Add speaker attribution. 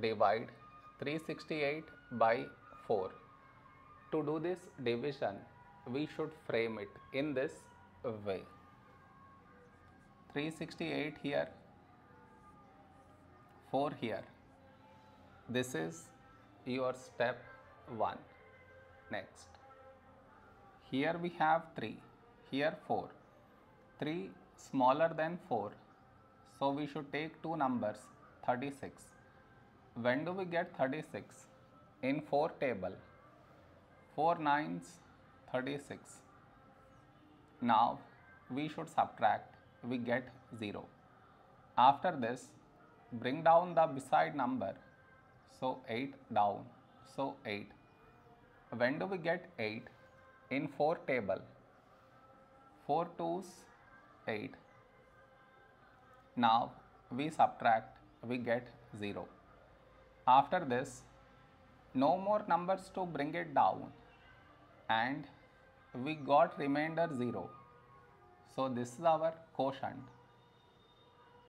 Speaker 1: divide 368 by 4. To do this division, we should frame it in this way. 368 here, 4 here. This is your step 1. Next. Here we have 3, here 4. 3 smaller than 4. So we should take two numbers 36. When do we get 36? In 4 table. 4 nines 36. Now we should subtract, we get 0. After this, bring down the beside number. So 8 down. So 8. When do we get 8? In 4 table. 4 twos 8. Now we subtract, we get 0. After this, no more numbers to bring it down and we got remainder 0. So this is our quotient